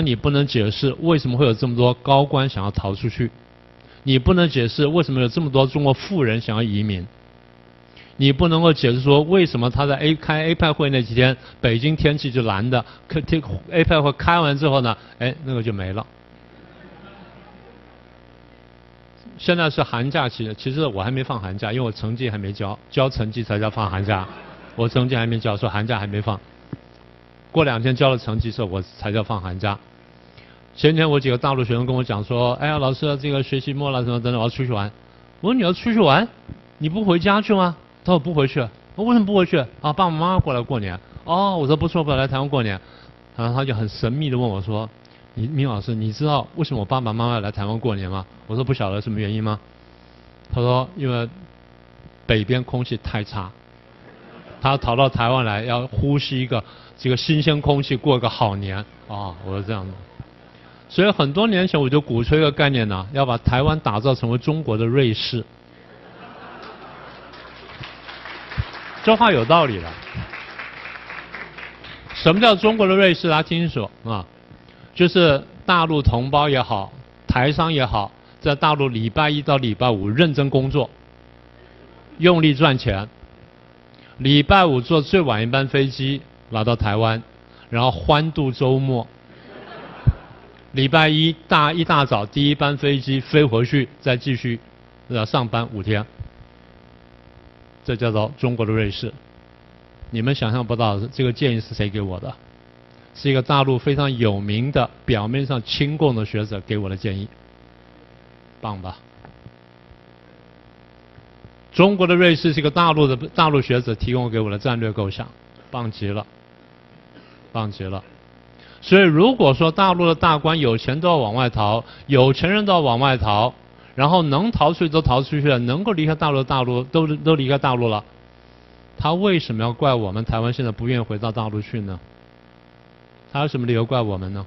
你不能解释为什么会有这么多高官想要逃出去，你不能解释为什么有这么多中国富人想要移民，你不能够解释说为什么他在 A 开 A 派会那几天北京天气就蓝的，可 A 派会开完之后呢，哎那个就没了。现在是寒假期，其实我还没放寒假，因为我成绩还没交，交成绩才叫放寒假。我成绩还没交，说寒假还没放。过两天交了成绩之后，我才叫放寒假。前天我几个大陆学生跟我讲说：“哎呀，老师，这个学期末了什么等等，我要出去玩。”我说：“你要出去玩，你不回家去吗？”他说：“不回去。”我为什么不回去？啊，爸爸妈妈过来过年。哦，我说不错，不来台湾过年。然后他就很神秘的问我说。你明老师，你知道为什么我爸爸妈妈来台湾过年吗？我说不晓得什么原因吗？他说因为北边空气太差，他逃到台湾来要呼吸一个这个新鲜空气，过个好年啊！我说这样子，所以很多年前我就鼓吹一个概念呢，要把台湾打造成为中国的瑞士。这话有道理的。什么叫中国的瑞士？大家听清楚啊！就是大陆同胞也好，台商也好，在大陆礼拜一到礼拜五认真工作，用力赚钱。礼拜五坐最晚一班飞机来到台湾，然后欢度周末。礼拜一大一大早第一班飞机飞回去，再继续要上班五天。这叫做中国的瑞士。你们想象不到这个建议是谁给我的？是一个大陆非常有名的表面上亲共的学者给我的建议，棒吧？中国的瑞士是一个大陆的大陆学者提供给我的战略构想，棒极了，棒极了。所以如果说大陆的大官有钱都要往外逃，有钱人都要往外逃，然后能逃出去都逃出去了，能够离开大陆的大陆都都离开大陆了，他为什么要怪我们台湾现在不愿意回到大陆去呢？他有什么理由怪我们呢？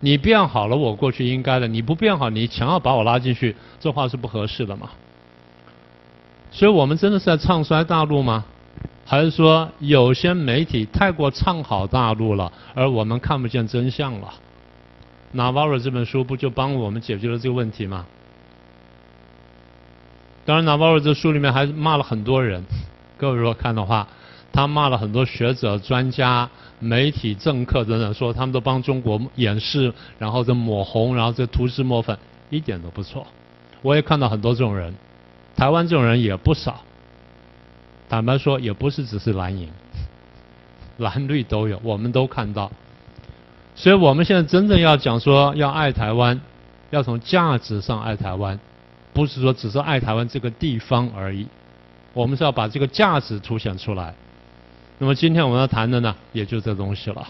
你变好了，我过去应该的；你不变好，你强要把我拉进去，这话是不合适的嘛？所以我们真的是在唱衰大陆吗？还是说有些媒体太过唱好大陆了，而我们看不见真相了？《Navarro》这本书不就帮我们解决了这个问题吗？当然，《Navarro》这书里面还骂了很多人。各位如果看的话，他骂了很多学者、专家。媒体、政客等等说他们都帮中国掩饰，然后这抹红，然后这涂脂抹粉，一点都不错。我也看到很多这种人，台湾这种人也不少。坦白说，也不是只是蓝营，蓝绿都有，我们都看到。所以我们现在真正要讲说要爱台湾，要从价值上爱台湾，不是说只是爱台湾这个地方而已。我们是要把这个价值凸显出来。那么今天我们要谈的呢，也就这东西了。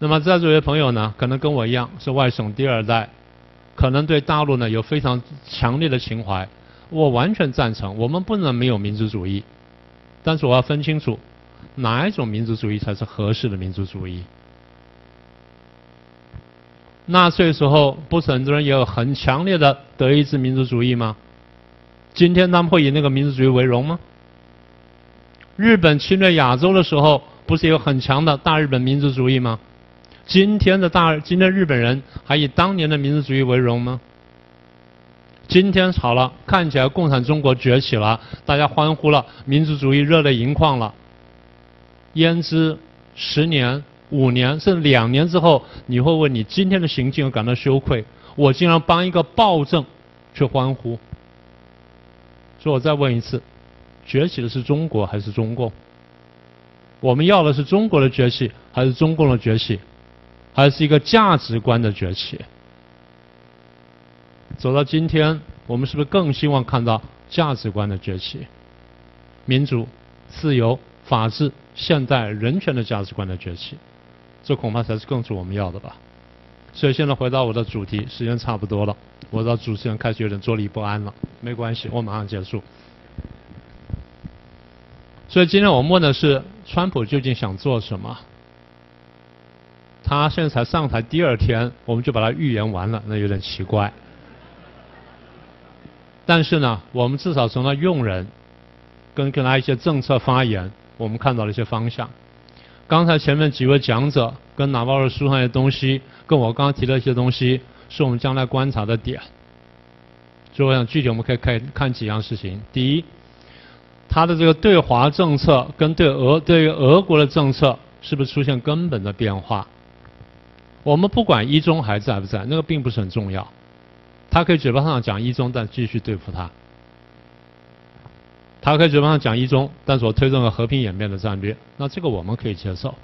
那么在座的朋友呢，可能跟我一样是外省第二代，可能对大陆呢有非常强烈的情怀。我完全赞成，我们不能没有民族主义。但是我要分清楚，哪一种民族主义才是合适的民族主义？纳粹时候不是很多人也有很强烈的德意志民族主义吗？今天他们会以那个民族主义为荣吗？日本侵略亚洲的时候，不是有很强的大日本民族主义吗？今天的大今天日本人还以当年的民族主义为荣吗？今天好了，看起来共产中国崛起了，大家欢呼了，民族主义热泪盈眶了。焉知十年、五年甚至两年之后，你会为你今天的行径而感到羞愧？我竟然帮一个暴政去欢呼。所以我再问一次。崛起的是中国还是中共？我们要的是中国的崛起，还是中共的崛起？还是一个价值观的崛起？走到今天，我们是不是更希望看到价值观的崛起？民主、自由、法治、现代人权的价值观的崛起？这恐怕才是更是我们要的吧。所以现在回到我的主题，时间差不多了，我的主持人开始有点坐立不安了，没关系，我马上结束。所以今天我们问的是，川普究竟想做什么？他现在才上台第二天，我们就把他预言完了，那有点奇怪。但是呢，我们至少从他用人，跟跟他一些政策发言，我们看到了一些方向。刚才前面几位讲者跟拿包尔书上的东西，跟我刚刚提的一些东西，是我们将来观察的点。所以我想具体我们可以看看几样事情。第一，他的这个对华政策跟对俄对于俄国的政策是不是出现根本的变化？我们不管一中还在不在，那个并不是很重要。他可以嘴巴上讲一中，但继续对付他。他可以嘴巴上讲一中，但是我推动了和平演变的战略，那这个我们可以接受，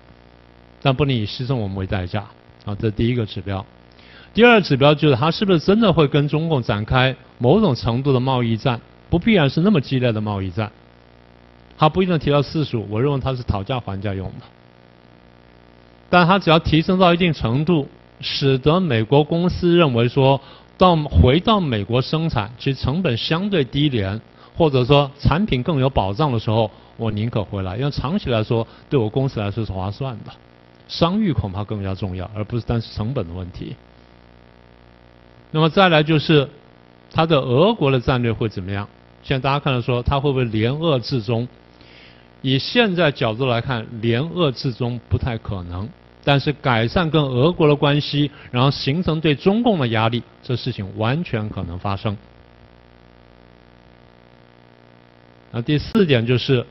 但不能以牺牲我们为代价啊！这第一个指标。第二指标就是他是不是真的会跟中共展开某种程度的贸易战，不必然是那么激烈的贸易战。他不一定提到次数，我认为他是讨价还价用的。但他只要提升到一定程度，使得美国公司认为说到回到美国生产，其实成本相对低廉。或者说产品更有保障的时候，我宁可回来，因为长期来说对我公司来说是划算的，商誉恐怕更加重要，而不是单是成本的问题。那么再来就是他的俄国的战略会怎么样？现在大家看到说他会不会联俄制中？以现在角度来看，联俄制中不太可能，但是改善跟俄国的关系，然后形成对中共的压力，这事情完全可能发生。那第四点就是，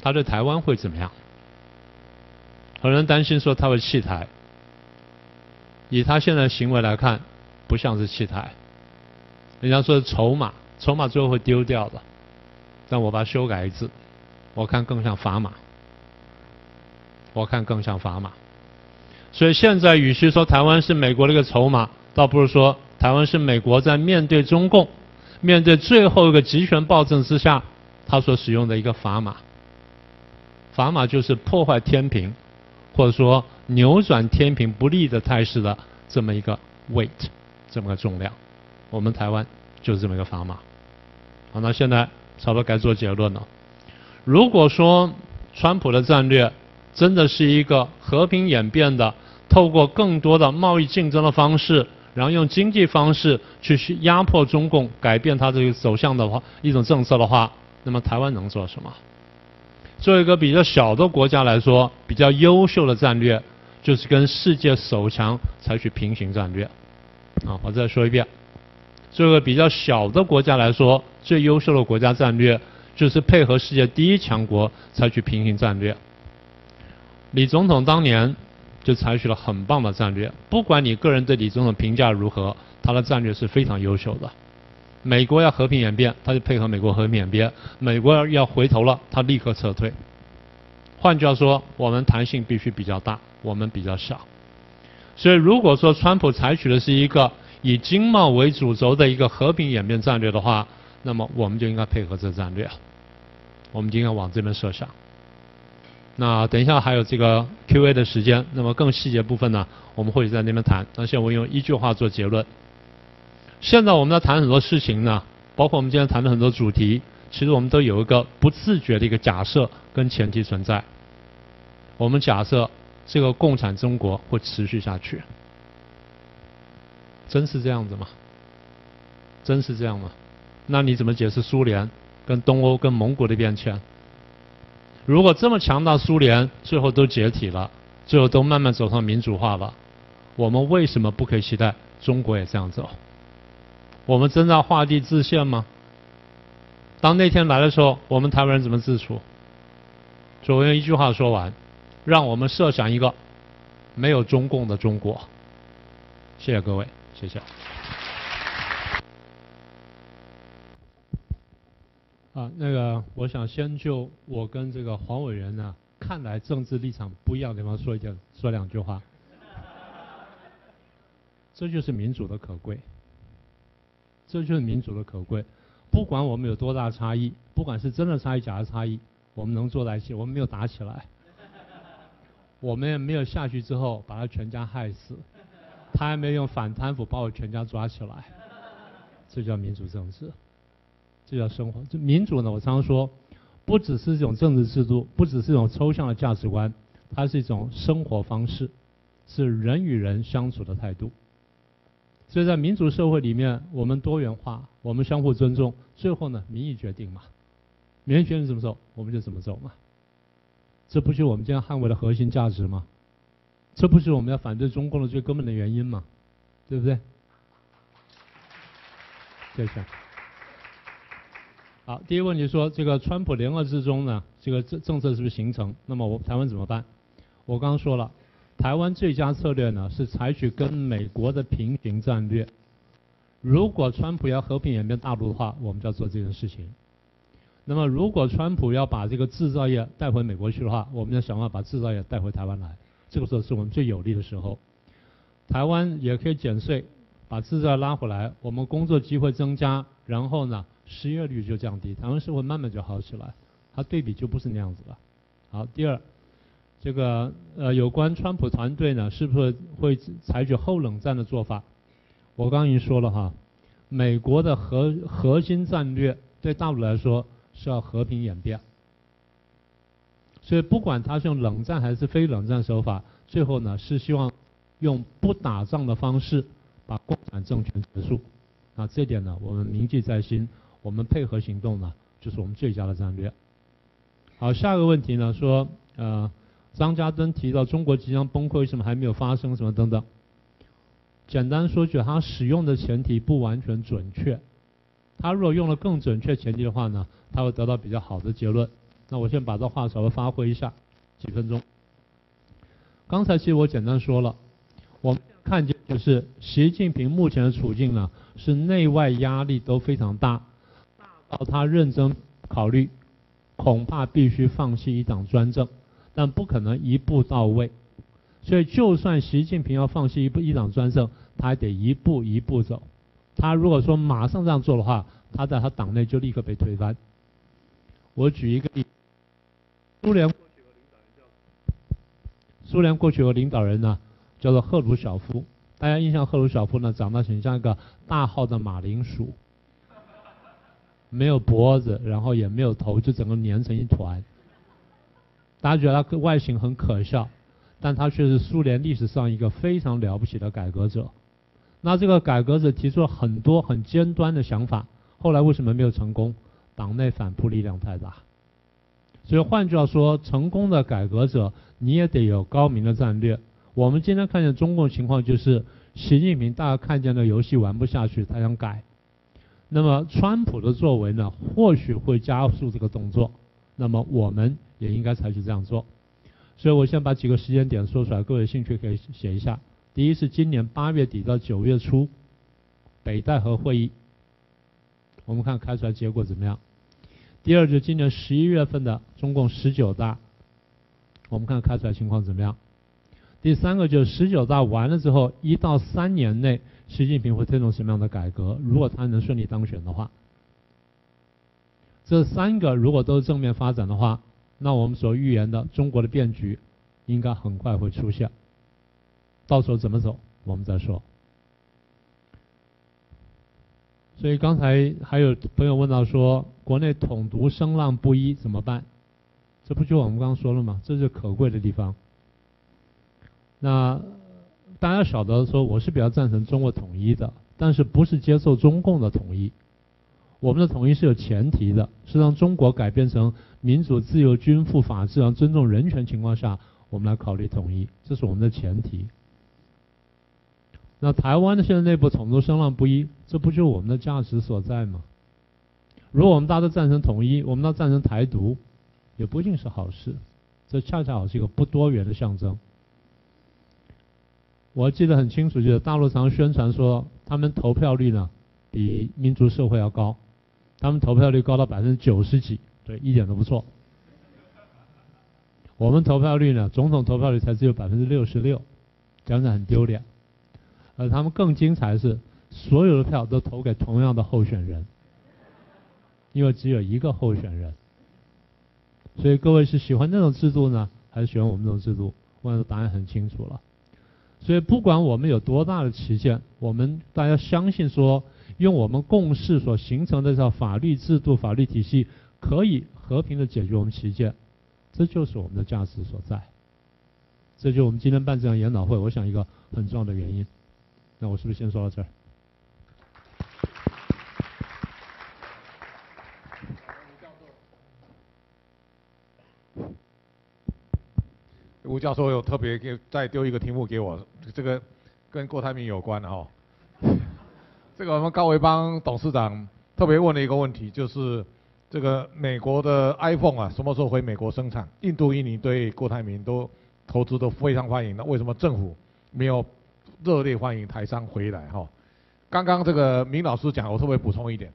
他对台湾会怎么样？很多人担心说他会弃台，以他现在行为来看，不像是弃台。人家说筹码，筹码最后会丢掉的，但我把它修改一次，我看更像砝码，我看更像砝码。所以现在与其说台湾是美国的一个筹码，倒不如说台湾是美国在面对中共。面对最后一个集权暴政之下，他所使用的一个砝码，砝码就是破坏天平，或者说扭转天平不利的态势的这么一个 weight，这么个重量。我们台湾就是这么一个砝码。好，那现在差不多该做结论了。如果说川普的战略真的是一个和平演变的，透过更多的贸易竞争的方式。然后用经济方式去压迫中共，改变它这个走向的话，一种政策的话，那么台湾能做什么？作为一个比较小的国家来说，比较优秀的战略就是跟世界首强采取平行战略。啊，我再说一遍，作为一个比较小的国家来说，最优秀的国家战略就是配合世界第一强国采取平行战略。李总统当年。就采取了很棒的战略，不管你个人对李总统评价如何，他的战略是非常优秀的。美国要和平演变，他就配合美国和平演变；美国要回头了，他立刻撤退。换句话说，我们弹性必须比较大，我们比较小。所以，如果说川普采取的是一个以经贸为主轴的一个和平演变战略的话，那么我们就应该配合这战略，我们就应该往这边设想。那等一下还有这个 Q&A 的时间，那么更细节部分呢，我们会在那边谈。那现在我用一句话做结论。现在我们在谈很多事情呢，包括我们今天谈的很多主题，其实我们都有一个不自觉的一个假设跟前提存在。我们假设这个共产中国会持续下去，真是这样子吗？真是这样吗？那你怎么解释苏联、跟东欧、跟蒙古的变迁？如果这么强大，苏联最后都解体了，最后都慢慢走上民主化了，我们为什么不可以期待中国也这样走？我们真的要画地自限吗？当那天来的时候，我们台湾人怎么自处？就我用一句话说完：让我们设想一个没有中共的中国。谢谢各位，谢谢。啊，那个，我想先就我跟这个黄委员呢，看来政治立场不一样的地方说一点，说两句话。这就是民主的可贵，这就是民主的可贵。不管我们有多大差异，不管是真的差异、假的差异，我们能坐在一起，我们没有打起来，我们也没有下去之后把他全家害死，他还没有用反贪腐把我全家抓起来，这叫民主政治。这叫生活。这民主呢？我常常说，不只是一种政治制度，不只是一种抽象的价值观，它是一种生活方式，是人与人相处的态度。所以在民主社会里面，我们多元化，我们相互尊重，最后呢，民意决定嘛。民意决定怎么走，我们就怎么走嘛。这不是我们今天捍卫的核心价值吗？这不是我们要反对中共的最根本的原因吗？对不对？谢谢。好，第一问题说，这个川普联合之中呢，这个政政策是不是形成？那么我台湾怎么办？我刚刚说了，台湾最佳策略呢是采取跟美国的平行战略。如果川普要和平演变大陆的话，我们就要做这件事情。那么如果川普要把这个制造业带回美国去的话，我们要想办法把制造业带回台湾来。这个时候是我们最有利的时候。台湾也可以减税，把制造业拉回来，我们工作机会增加，然后呢？失业率就降低，台湾社会慢慢就好起来，它对比就不是那样子了。好，第二，这个呃有关川普团队呢，是不是会采取后冷战的做法？我刚刚已经说了哈，美国的核核心战略对大陆来说是要和平演变，所以不管他是用冷战还是非冷战手法，最后呢是希望用不打仗的方式把共产政权结束。那这点呢，我们铭记在心。我们配合行动呢，就是我们最佳的战略。好，下一个问题呢，说呃，张家登提到中国即将崩溃，为什么还没有发生？什么等等？简单说句，他使用的前提不完全准确。他如果用了更准确前提的话呢，他会得到比较好的结论。那我先把这话稍微发挥一下，几分钟。刚才其实我简单说了，我们看见就是习近平目前的处境呢，是内外压力都非常大。到他认真考虑，恐怕必须放弃一党专政，但不可能一步到位。所以，就算习近平要放弃一一党专政，他还得一步一步走。他如果说马上这样做的话，他在他党内就立刻被推翻。我举一个例，苏联过去有个领导人叫苏联过去有个领导人呢，叫做赫鲁晓夫。大家印象赫鲁晓夫呢，长得很像一个大号的马铃薯。没有脖子，然后也没有头，就整个粘成一团。大家觉得他外形很可笑，但他却是苏联历史上一个非常了不起的改革者。那这个改革者提出了很多很尖端的想法，后来为什么没有成功？党内反扑力量太大。所以换句话说，成功的改革者你也得有高明的战略。我们今天看见中共情况就是，习近平大家看见的游戏玩不下去，他想改。那么，川普的作为呢，或许会加速这个动作。那么，我们也应该采取这样做。所以我先把几个时间点说出来，各位有兴趣可以写一下。第一是今年八月底到九月初，北戴河会议，我们看开出来结果怎么样。第二就是今年十一月份的中共十九大，我们看开出来情况怎么样。第三个就是十九大完了之后，一到三年内。习近平会推动什么样的改革？如果他能顺利当选的话，这三个如果都是正面发展的话，那我们所预言的中国的变局应该很快会出现。到时候怎么走，我们再说。所以刚才还有朋友问到说，国内统独声浪不一怎么办？这不就我们刚刚说了吗？这是可贵的地方。那。大家晓得说，我是比较赞成中国统一的，但是不是接受中共的统一。我们的统一是有前提的，是让中国改变成民主、自由、均富、法治，让尊重人权情况下，我们来考虑统一，这是我们的前提。那台湾的现在内部统独声浪不一，这不就是我们的价值所在吗？如果我们大家都赞成统一，我们都赞成台独，也不一定是好事。这恰恰好是一个不多元的象征。我记得很清楚，就是大陆常宣传说他们投票率呢比民族社会要高，他们投票率高到百分之九十几，对，一点都不错。我们投票率呢，总统投票率才只有百分之六十六，讲讲很丢脸。而他们更精彩的是，所有的票都投给同样的候选人，因为只有一个候选人。所以各位是喜欢那种制度呢，还是喜欢我们这种制度？我的答案很清楚了。所以，不管我们有多大的旗舰，我们大家相信说，用我们共识所形成的这套法律制度、法律体系，可以和平的解决我们旗舰，这就是我们的价值所在。这就我们今天办这场研讨会，我想一个很重要的原因。那我是不是先说到这儿？吴教授有特别给再丢一个题目给我，这个跟郭台铭有关的哈。这个我们高维邦董事长特别问了一个问题，就是这个美国的 iPhone 啊，什么时候回美国生产？印度、印尼对郭台铭都投资都非常欢迎，那为什么政府没有热烈欢迎台商回来哈？刚刚这个明老师讲，我特别补充一点，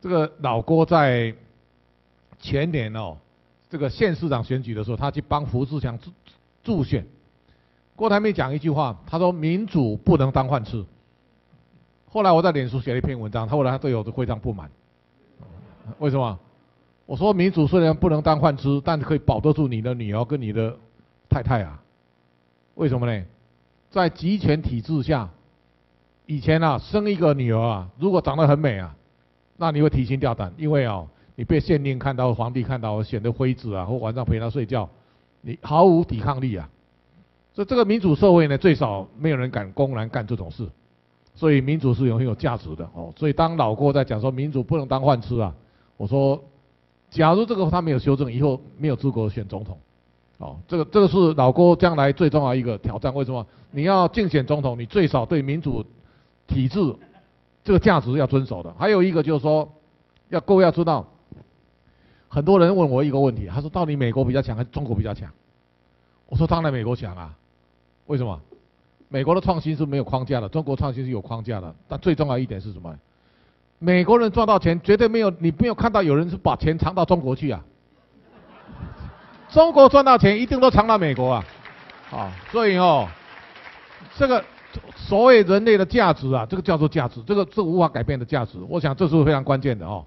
这个老郭在前年哦，这个县市长选举的时候，他去帮胡志强助助选。郭台铭讲一句话，他说民主不能当饭吃。后来我在脸书写了一篇文章，他后来他对我非常不满。为什么？我说民主虽然不能当饭吃，但可以保得住你的女儿跟你的太太啊。为什么呢？在集权体制下，以前啊生一个女儿啊，如果长得很美啊，那你会提心吊胆，因为啊你被县令看到、皇帝看到，显得妃子啊，或晚上陪他睡觉，你毫无抵抗力啊。所以这个民主社会呢，最少没有人敢公然干这种事。所以民主是有很有价值的哦。所以当老郭在讲说民主不能当饭吃啊，我说，假如这个他没有修正，以后没有资格选总统，哦，这个这个是老郭将来最重要一个挑战。为什么？你要竞选总统，你最少对民主体制这个价值要遵守的。还有一个就是说，要各位要知道，很多人问我一个问题，他说到底美国比较强还是中国比较强？我说当然美国强啊，为什么？美国的创新是没有框架的，中国创新是有框架的。但最重要一点是什么？美国人赚到钱绝对没有你没有看到有人是把钱藏到中国去啊。中国赚到钱一定都藏到美国啊，啊，所以哦，这个所谓人类的价值啊，这个叫做价值，这个是无法改变的价值。我想这是非常关键的哦。